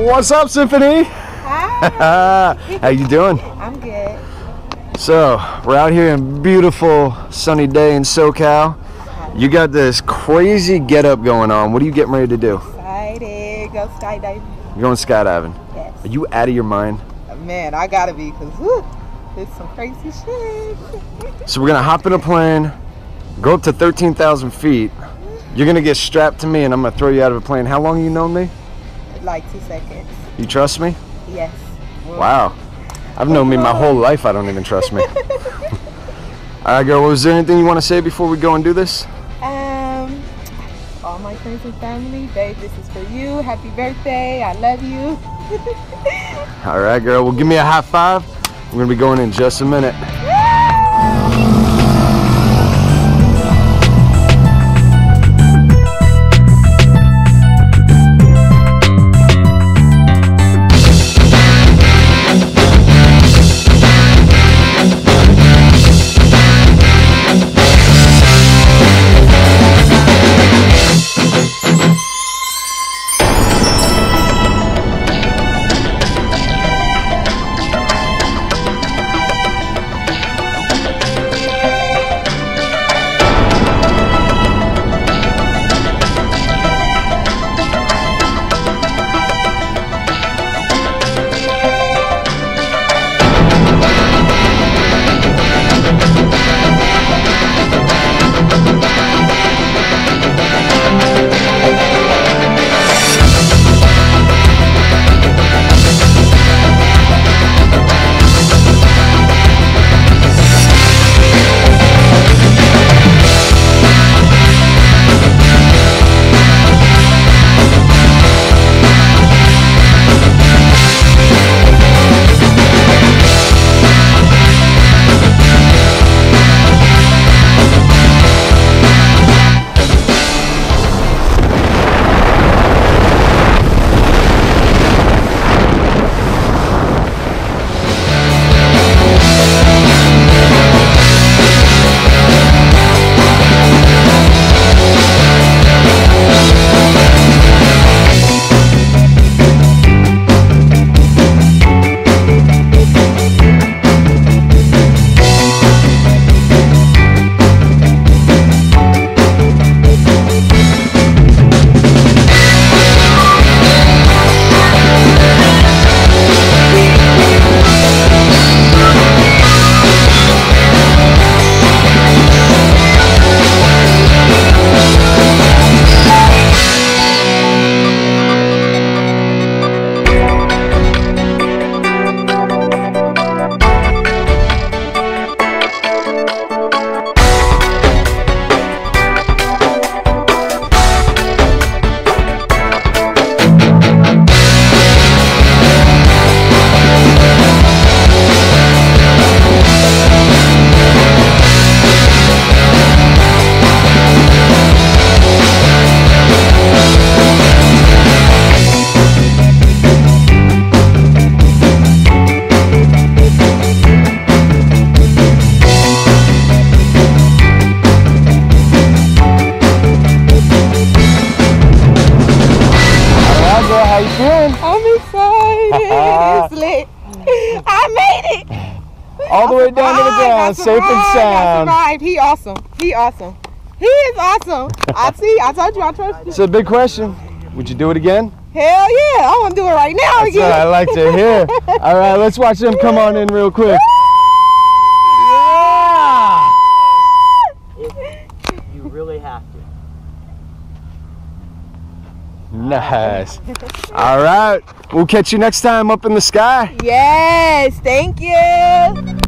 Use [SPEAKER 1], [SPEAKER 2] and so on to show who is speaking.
[SPEAKER 1] What's up, Symphony?
[SPEAKER 2] Hi.
[SPEAKER 1] How you doing?
[SPEAKER 2] I'm good.
[SPEAKER 1] So we're out here in beautiful sunny day in SoCal. You got this crazy getup going on. What are you getting ready to do?
[SPEAKER 2] Excited. Go skydiving.
[SPEAKER 1] You're going skydiving.
[SPEAKER 2] Yes.
[SPEAKER 1] Are you out of your mind?
[SPEAKER 2] Man, I gotta be because it's some crazy shit.
[SPEAKER 1] So we're gonna hop in a plane, go up to 13,000 feet. You're gonna get strapped to me, and I'm gonna throw you out of a plane. How long have you known me?
[SPEAKER 2] Like two seconds.
[SPEAKER 1] You trust me?
[SPEAKER 2] Yes.
[SPEAKER 1] Wow. I've known me my whole life. I don't even trust me. All right, girl. Was there anything you want to say before we go and do this?
[SPEAKER 2] Um, all my friends and family, babe, this is for you. Happy birthday. I love you.
[SPEAKER 1] All right, girl. Well, give me a high five. We're gonna be going in just a minute.
[SPEAKER 2] I made it.
[SPEAKER 1] All the way down to the ground, safe and
[SPEAKER 2] survived. I
[SPEAKER 1] sound.
[SPEAKER 2] survived. He awesome. He awesome. He is awesome. I see. I told you I trust you.
[SPEAKER 1] So, big question. Would you do it again?
[SPEAKER 2] Hell yeah. I want to do it right now
[SPEAKER 1] That's
[SPEAKER 2] again.
[SPEAKER 1] what I like to hear. All right, let's watch them come on in real quick. Yeah!
[SPEAKER 3] You really have to.
[SPEAKER 1] Nice. All right. We'll catch you next time up in the sky.
[SPEAKER 2] Yes. Thank you.